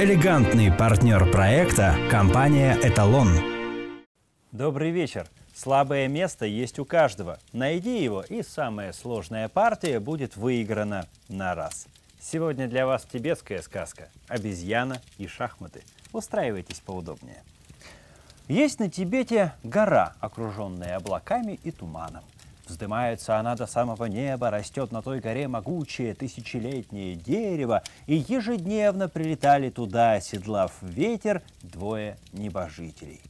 Элегантный партнер проекта – компания «Эталон». Добрый вечер. Слабое место есть у каждого. Найди его, и самая сложная партия будет выиграна на раз. Сегодня для вас тибетская сказка «Обезьяна и шахматы». Устраивайтесь поудобнее. Есть на Тибете гора, окруженная облаками и туманом. Вздымается она до самого неба, растет на той горе могучее тысячелетнее дерево, и ежедневно прилетали туда, оседлав ветер, двое небожителей.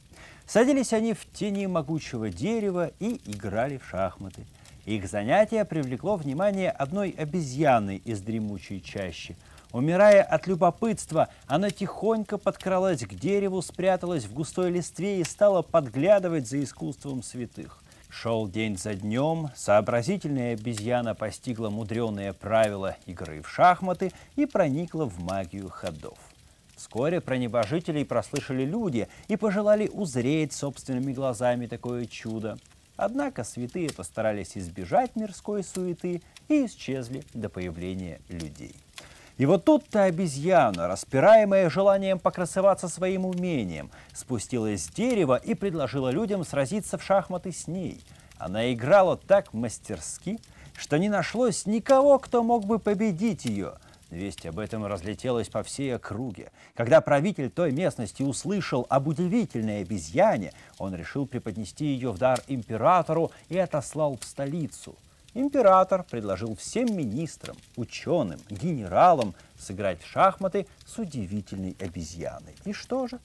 Садились они в тени могучего дерева и играли в шахматы. Их занятие привлекло внимание одной обезьяны из дремучей чащи. Умирая от любопытства, она тихонько подкралась к дереву, спряталась в густой листве и стала подглядывать за искусством святых. Шел день за днем, сообразительная обезьяна постигла мудреные правила игры в шахматы и проникла в магию ходов. Вскоре про небожителей прослышали люди и пожелали узреть собственными глазами такое чудо. Однако святые постарались избежать мирской суеты и исчезли до появления людей. И вот тут-то обезьяна, распираемая желанием покрасоваться своим умением, спустилась с дерева и предложила людям сразиться в шахматы с ней. Она играла так мастерски, что не нашлось никого, кто мог бы победить ее. Весть об этом разлетелась по всей округе. Когда правитель той местности услышал об удивительной обезьяне, он решил преподнести ее в дар императору и отослал в столицу – Император предложил всем министрам, ученым, генералам сыграть в шахматы с удивительной обезьяной. И что же?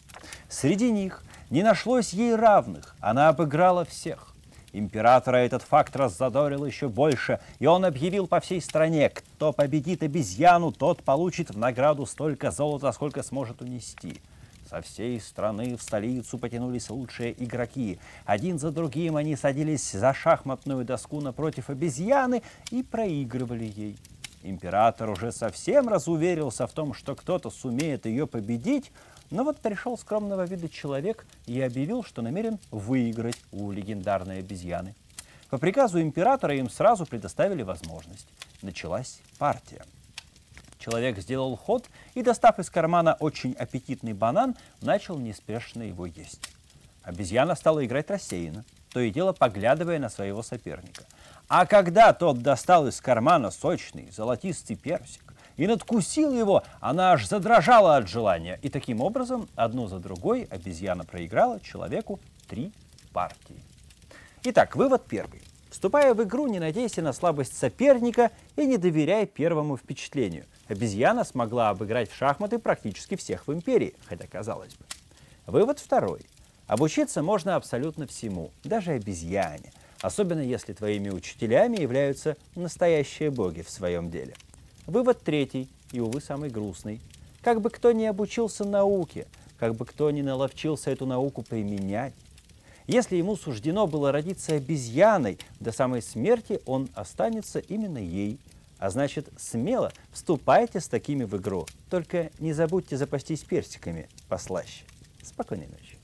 Среди них не нашлось ей равных, она обыграла всех. Императора этот факт раззадорил еще больше, и он объявил по всей стране, кто победит обезьяну, тот получит в награду столько золота, сколько сможет унести. Со всей страны в столицу потянулись лучшие игроки. Один за другим они садились за шахматную доску напротив обезьяны и проигрывали ей. Император уже совсем разуверился в том, что кто-то сумеет ее победить, но вот пришел скромного вида человек и объявил, что намерен выиграть у легендарной обезьяны. По приказу императора им сразу предоставили возможность. Началась партия. Человек сделал ход и, достав из кармана очень аппетитный банан, начал неспешно его есть. Обезьяна стала играть рассеянно, то и дело поглядывая на своего соперника. А когда тот достал из кармана сочный золотистый персик и надкусил его, она аж задрожала от желания. И таким образом, одну за другой, обезьяна проиграла человеку три партии. Итак, вывод первый. Вступая в игру, не надейся на слабость соперника и не доверяй первому впечатлению. Обезьяна смогла обыграть в шахматы практически всех в империи, хотя казалось бы. Вывод второй. Обучиться можно абсолютно всему, даже обезьяне, особенно если твоими учителями являются настоящие боги в своем деле. Вывод третий, и, увы, самый грустный. Как бы кто ни обучился науке, как бы кто ни наловчился эту науку применять, если ему суждено было родиться обезьяной, до самой смерти он останется именно ей. А значит, смело вступайте с такими в игру. Только не забудьте запастись персиками послаще. Спокойной ночи.